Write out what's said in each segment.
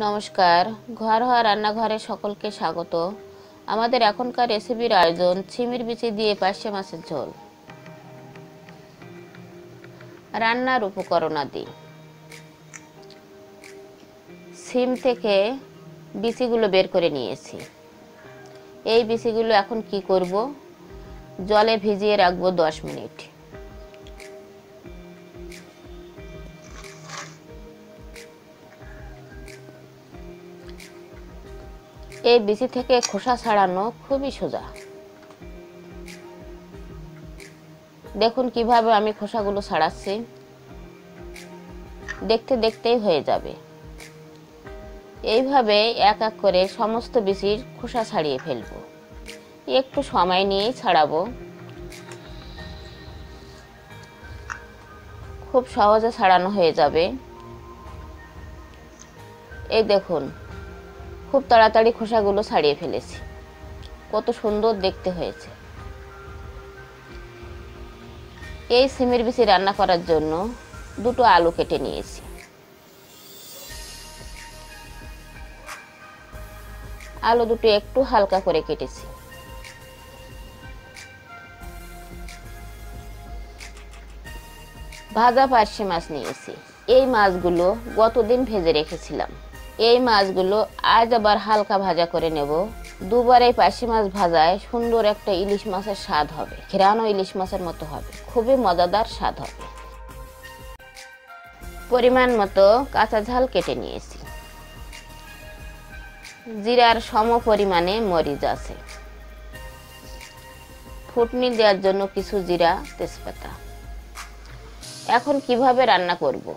নমস্কার। ঘর হওয়া রান্নাঘরে সকলকে স্বাগত। আমাদের এখনকার রেসিপির আয়োজন ছিমির বিচি দিয়ে পার্শে মাছের ঝোল। রান্নার উপকরণাদি সিম থেকে বিচিগুলো বের করে নিয়েছি। এই বিচিগুলো এখন কি করব? জলে ভিজিয়ে রাখব দশ মিনিট। এই বিচি থেকে খোসা ছাড়ানো খুবই সোজা। দেখুন কীভাবে আমি খোসাগুলো ছাড়াচ্ছি। দেখতে দেখতেই হয়ে যাবে। এইভাবে এক এক করে সমস্ত বিচির খোসা ছাড়িয়ে ফেলব। একটু সময় নিয়েই ছাড়াবো। খুব সহজে ছাড়ানো হয়ে যাবে। এই দেখুন খুব তাড়াতাড়ি খোসাগুলো ছাড়িয়ে ফেলেছি। কত সুন্দর দেখতে হয়েছে। এই সিমের বিচি রান্না করার জন্য দুটো আলু কেটে নিয়েছি। আলু দুটো একটু হালকা করে কেটেছি। ভাজা পার্শে মাছ নিয়েছি। এই মাছগুলো গতদিন ভেজে রেখেছিলাম। এই মাছগুলো আজ আবার হালকা ভাজা করে নেব। দুবার এই পাশি মাছ ভাজায় সুন্দর একটা ইলিশ মাছের স্বাদ হবে। ঘেরানো ইলিশ মাছের মতো হবে। খুবই মজাদার স্বাদ হবে। পরিমাণ মতো কাঁচা ঝাল কেটে নিয়েছি। জিরার সম পরিমাণে মরিচ আছে। ফুটনি দেওয়ার জন্য কিছু জিরা, তেজপাতা। এখন কীভাবে রান্না করব?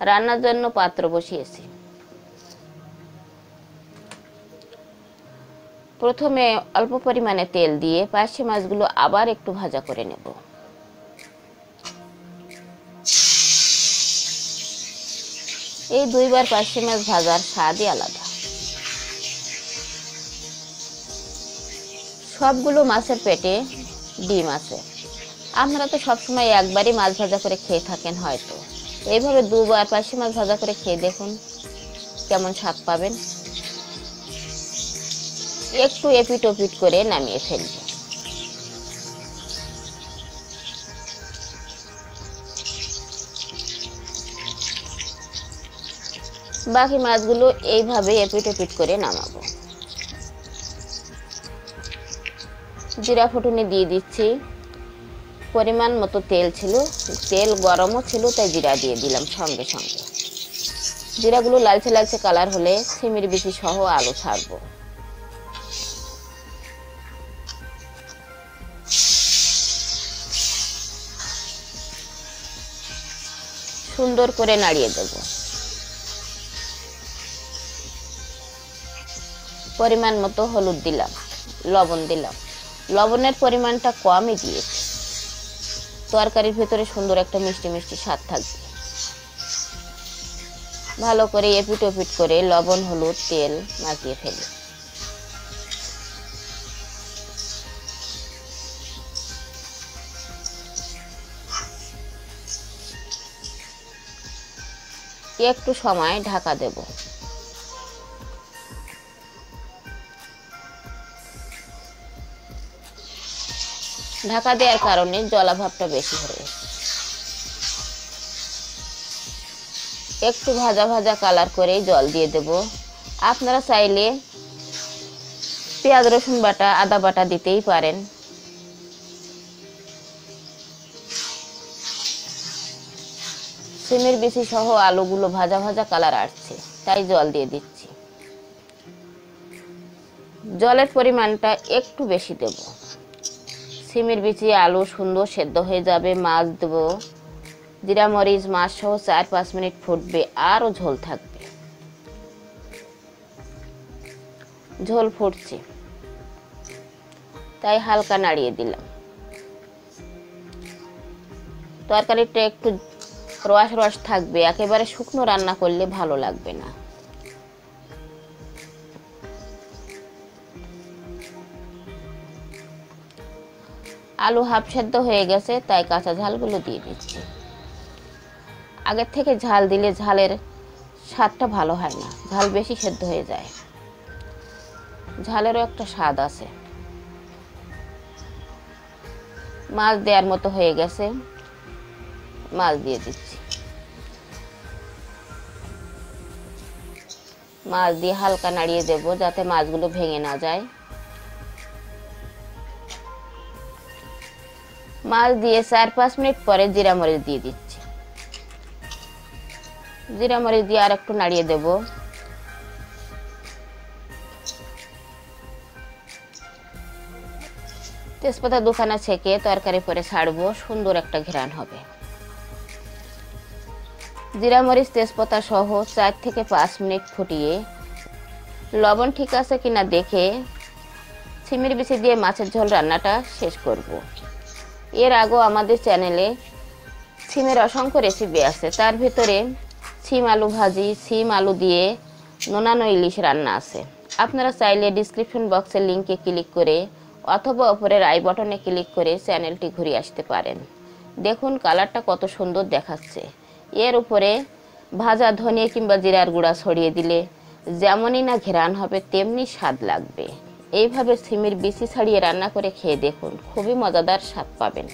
রান্নার জন্য পাত্র বসিয়েছি। প্রথমে অল্প পরিমাণে তেল দিয়ে পার্শে মাছগুলো আবার একটু ভাজা করে নেব। এই দুইবার পার্শে মাছ ভাজার স্বাদই আলাদা। সবগুলো মাছের পেটে ডিম আছে। আপনারা তো সবসময় একবারই মাছ ভাজা করে খেয়ে থাকেন হয়তো। এইভাবে দুবার পার্শে মাছ ভাজা করে খেয়ে দেখুন কেমন স্বাদ পাবেন। একটু এপিট ওপিট করে নামিয়ে ফেলব। বাকি মাছগুলো এইভাবে এপিট ওপিট করে নামাবো। জিরা ফুটুনি দিয়ে দিচ্ছি। পরিমাণ মতো তেল ছিল, তেল গরমও ছিল, তাই জিরা দিয়ে দিলাম সঙ্গে সঙ্গে। জিরাগুলো লালচে লালচে কালার হলে, সিমির বিচি সহ আলু ছাড়বো। সুন্দর করে নাড়িয়ে দেব। পরিমাণ মতো হলুদ দিলাম, লবণ দিলাম। লবণের পরিমাণটা কমই দিয়েছি। তরকারির ভেতরে সুন্দর একটা মিষ্টি মিষ্টি স্বাদ থাকবে। ভালো করে এপিট ওপিট করে লবণ, হলুদ, তেল মাখিয়ে ফেলি। একটু সময় ঢাকা দেব। ঢাকা দেওয়ার কারণে জলাভাবটা বেশি হয়ে একটু ভাজা ভাজা কালার করে জল দিয়ে দেব। আপনারা চাইলে পেঁয়াজ, রসুন বাটা, আদা বাটা দিতেই পারেন। সিমের বিচি সহ আলুগুলো ভাজা ভাজা কালার আসছে, তাই জল দিয়ে দিচ্ছি। জলের পরিমাণটা একটু বেশি দেব। সিমের বিচি আলু সুন্দর সেদ্ধ হয়ে যাবে, মাছ দেব। জিরা মরিচ মাছ সহ চার পাঁচ মিনিট ফুটবে, আরও ঝোল থাকবে। ঝোল ফুটছে। তাই হালকা নাড়িয়ে দিলাম। তরকারিটা একটু রস রস থাকবে, একেবারে শুকনো রান্না করলে ভালো লাগবে না। আলু হাফ সেদ্ধ হয়ে গেছে, তাই কাঁচা ঝালগুলো দিয়ে দিচ্ছি। আগের থেকে ঝাল দিলে ঝালের স্বাদটা ভালো হয় না, ঝাল বেশি সেদ্ধ হয়ে যায়। ঝালেরও একটা স্বাদ আছে। মাছ দেওয়ার মতো হয়ে গেছে, মাছ দিয়ে দিচ্ছি। মাছ দিয়ে হালকা নাড়িয়ে দেব যাতে মাছগুলো ভেঙে না যায়। মাছ দিয়ে চার পাঁচ মিনিট পরে জিরা মরিচ দিয়ে দিচ্ছি। জিরা মরিচ দিয়ে আর একটু নাড়িয়ে দেব। তেজপাতা দুখানা ছেঁকে তরকারি পরে ছাড়বো, সুন্দর একটা ঘেরান হবে। জিরা মরিচ তেজপাতা সহ চার থেকে পাঁচ মিনিট ফুটিয়ে লবণ ঠিক আছে কিনা দেখে সিমের বিচি দিয়ে মাছের ঝোল রান্নাটা শেষ করব। এর আগেও আমাদের চ্যানেলে সিমের অসংখ্য রেসিপি আছে। তার ভিতরে সিম আলু ভাজি সিম আলু দিয়ে নোনানো ইলিশ রান্না আছে। আপনারা চাইলে ডিসক্রিপশন বক্সের লিঙ্কে ক্লিক করে অথবা ওপরের আই বটনে ক্লিক করে চ্যানেলটি ঘুরে আসতে পারেন। দেখুন কালারটা কত সুন্দর দেখাচ্ছে। এর উপরে ভাজা ধনিয়া কিংবা জিরার গুঁড়া ছড়িয়ে দিলে যেমনই না ঘেরান হবে, তেমনি স্বাদ লাগবে। এইভাবে সিমির বিচি ছাড়িয়ে রান্না করে খেয়ে দেখুন, খুবই মজাদার স্বাদ পাবেন।